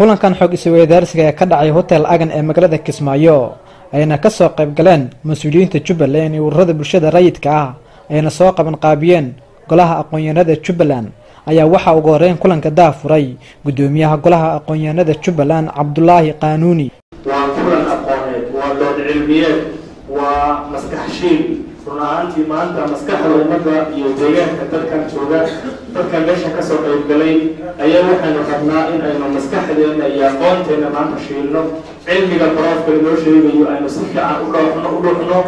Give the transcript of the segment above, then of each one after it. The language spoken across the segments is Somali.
kulankan xoog isweydaarsiga ee ka dhacay hotel agan ee magaalada kismaayo ayna ka soo qayb galeen mas'uuliyiinta jubbaland iyo ururada bulshada rayidka ah ayna soo qaban qaabiyeen golaha aqoon-yahanada jubbaland. Ayaa waxaa ugu horeyn kulanka daafuray guddoomiyaha golaha aqoon-yahanada jubbaland cabdulaahi qaanuuni. Waa kulan aqooneed waa dood cilmiyeed waa maskaxshiil run ahaantii maanta maskaxda ummadda iyo deegaanka dadkan jooga. Dadkan meesha ka soo qaybgalay ayaa waxaynu rabnaa in aynu maskaxdeena iyo aqoonteena maanta shiilno. Cilmiga qoroofka inoo sheegayo aynu si fiican udhooxno u dhuxno.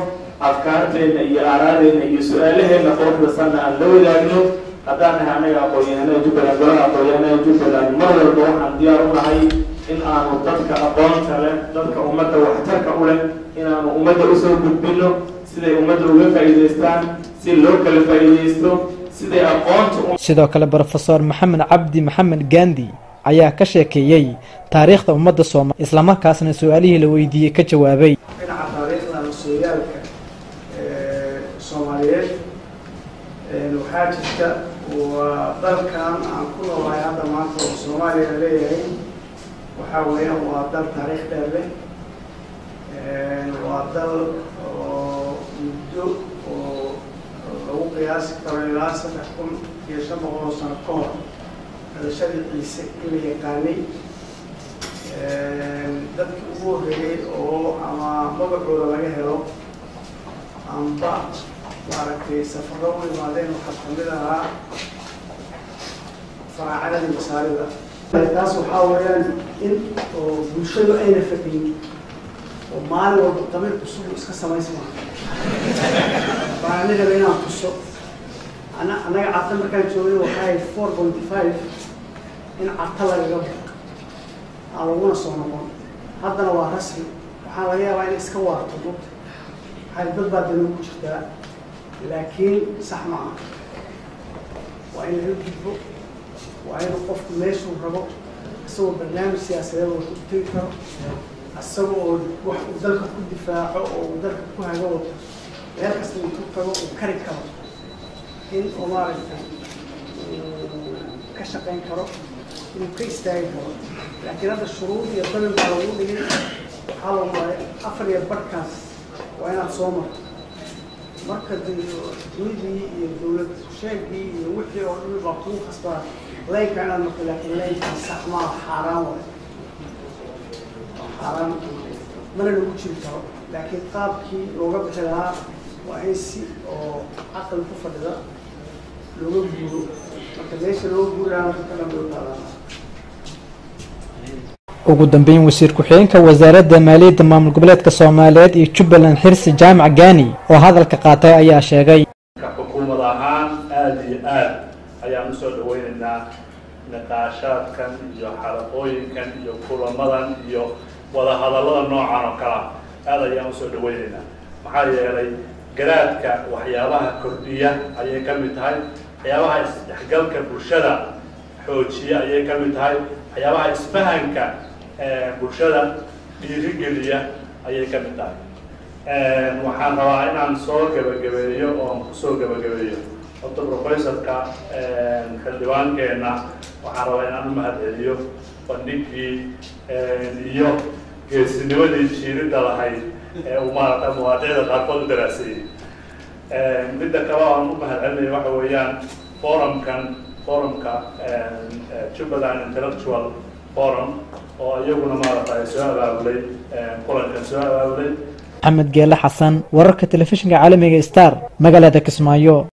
Afkaarteena iyo aaraadeena iyo su'aalaheena quruxda sanna aan la wadaagno. Haddaan anaga aqoon-yahanada jubbaland golaha aqoon-yahanada jubbaland mar walba waxaan diyaar u nahay in aanu dadka aqoonta leh dadka ummadda waxtarka u leh inaanu ummadda u soo gudbino siday ummadda uga faa'iidaystaan si loo kala faa'iidaysto siday aqoonta sidoo kale brofesor maxamed cabdi maxamed gandi ayaa ka sheekeeyey taariikhda ummadda sooma islamarkaasna su'aalihii la weydiiyey ka jawaabay. Dhinaca taariikhda mas'uuliyaalka soomaaliyeed waxaa jirta waa dalkan aan ku noolahay hadda maanta oo soomaaliya la leeyahay. Waxaa weeyaan waa dal taariikh dheer leh waa dal oo muddo oo karo ilaa saddex kun iyo shan boqol oo sano ka hor hadashadii ciise in la yaqaanay dadkii ugu horreeyey oo ama magacooda laga helo amba maaragtay safaro u imaadeen waxaa ka mid ahaa faraacadadii masaarida taas waxaa weeyaan in oo bulshadu ayna fadhiyin oo maalin walba qabiil cusub iska ani raba inaan ana annaga carta markaan joogay waxay four pointy five in carta lagaga baxo laguna soo noqon. Haddana waa rasmi. Waxaa laga yaabaa in iska waarto mugta waxay dad baa dani ku jirtaa. Laakiin sax ma aha. Waa in laga gudbo. Waa inuu qofku meeshuu rabo. Isagoo barnaamij siyaasadeed oo ku karo. Isaga oo wax uu dalka ku difaaco oo uu dalka ku hago. Wato meel kasta intuu tago uu kari karo in uu maaragtay ka shaqayn karo inuu ka istaagi karo. Laakiin hadda shuruud iyo dabin baa lagu dhigay. Waxaa lagu maray afar iyo barhkaas waa inaad soo marto. Marka dunidii iyo dawlad sheegii iyo wixii oo dhan baa kugu khasbaa laynka inaad marto laakiin laynkaa sax maa xaaraan waay. Xaaraan mana lagu jiri karo. Laakiin qaabkii looga bixi lahaa waa in si oo caqli ku fadhida looga guuro marka meesha looga u taalaan ugu dambeyn wasiir ku-xigeenka wasaaradda maaliyadda maamul goboleedka soomaaliyeed iyo jubbaland xirsi jaamac gaani oo hadalka qaatay ayaa sheegay. Xukuumad ahaan aada iyo aad ayaan u soo dhaweynaynaa niqaashaadkan iyo xalaqooyinkan iyo kulamadan iyo wadahadallada noocan oo kalea aada ayaan u soo dhaweynaynaa maxaa yeelay garaadka waxyaabaha kordhiya ayay ka mid tahay waxyaabaha isdhexgalka bulshada xoojiya ayay ka mid tahay. Waxyaabaha isfahanka bulshada dhiirigeliya ayay ka mid tahay. Waxaan rabaa inaan soo gebagabeeyo oon ku soo gebagabeeyo horta professorka xildhibaankeenna waxaan rabaa inaan u mahad celiyo bandhigii iyo geesinimadii jiiridda lahayd ee uu maarata muwaadicda qaarkood u daraaseeyey midda kale aan u mahad celinayo waxa weeyaan forumkan forumka jubbaland intellectual forum oo iyaguna maarata ay soo abaabulay kulankan soo abaabulay. Maxamed geele xasan wararka telefishinka caalamiga star magaalada kismaayo